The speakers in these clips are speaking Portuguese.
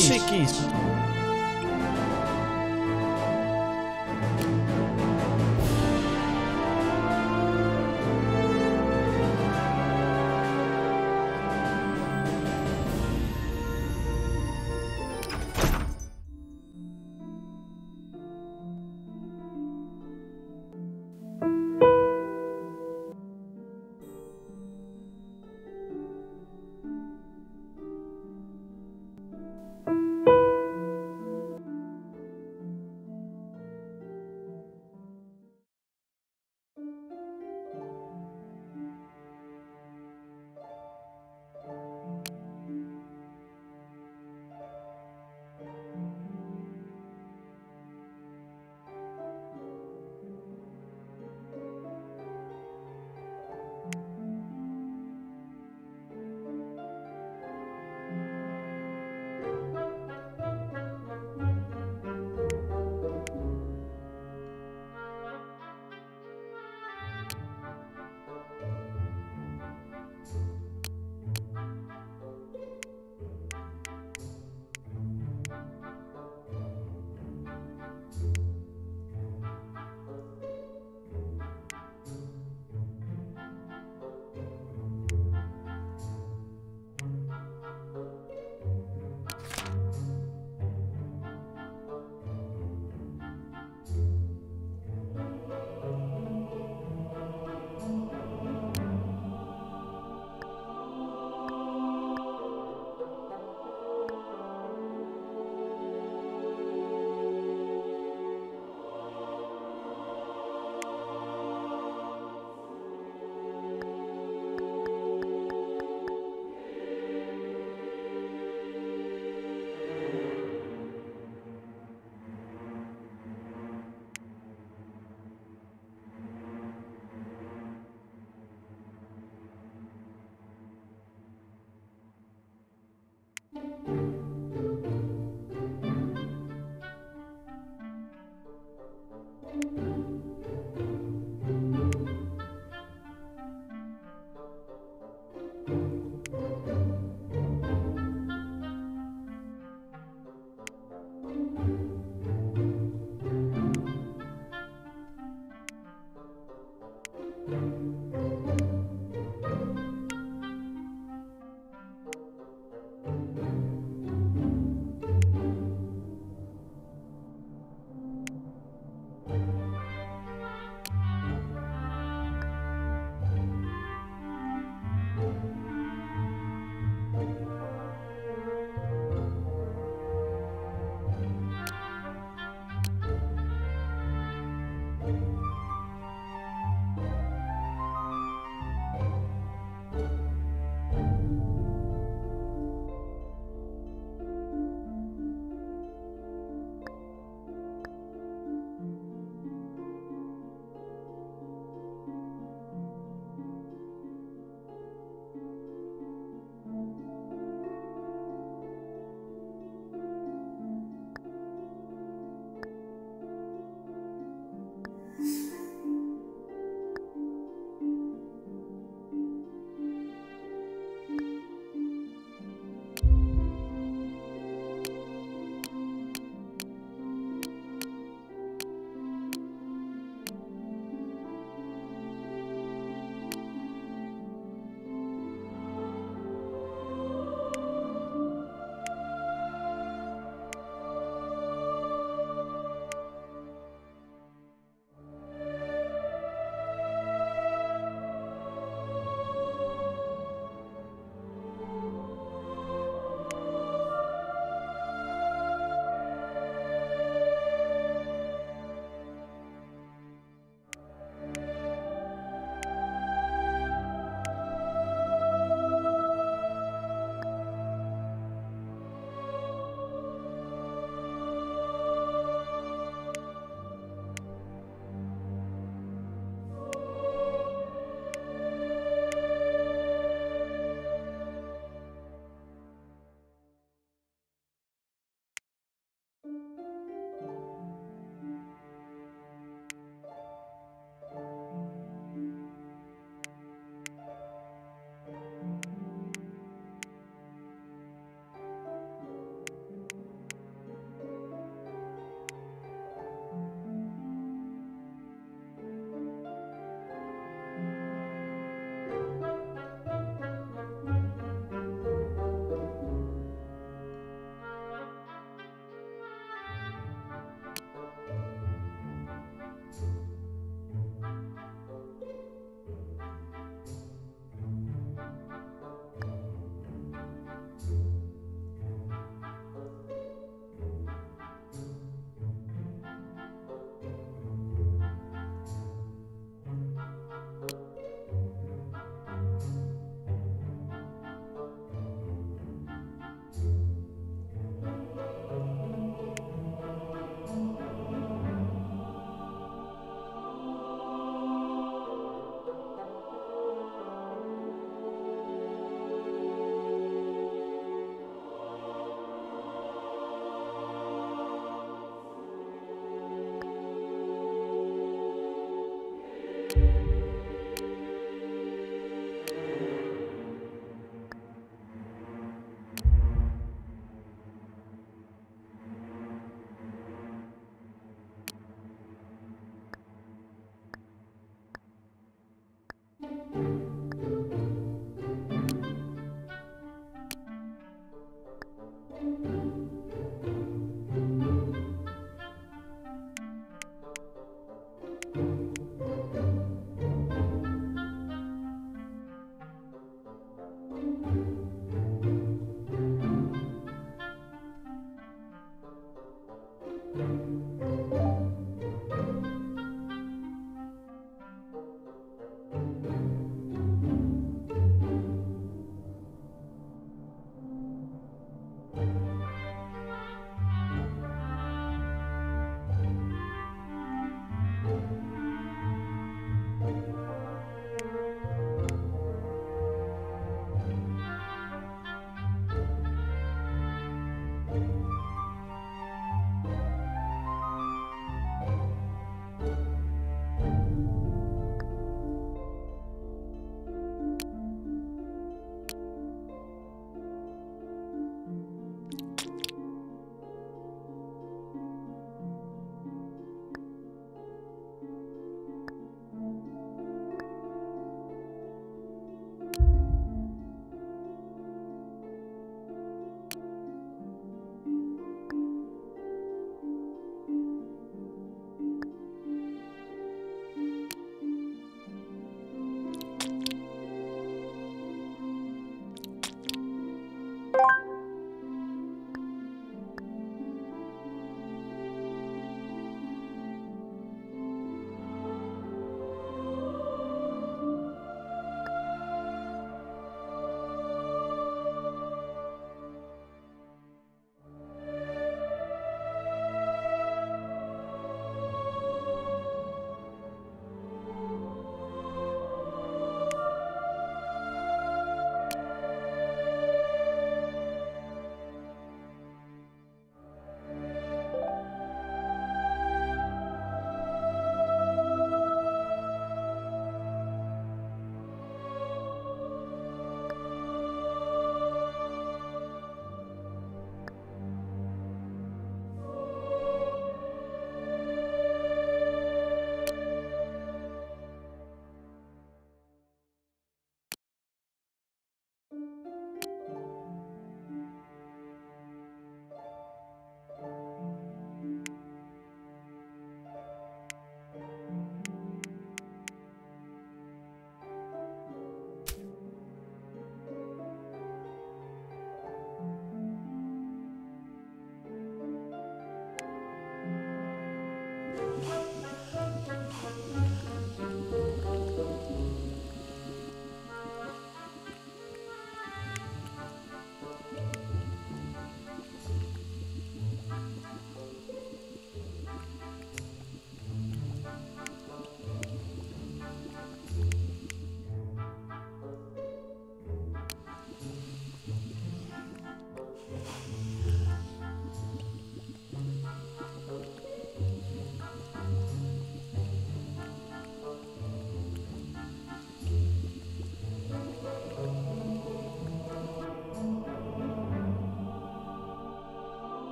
chiques.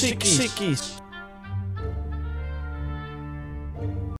Chique.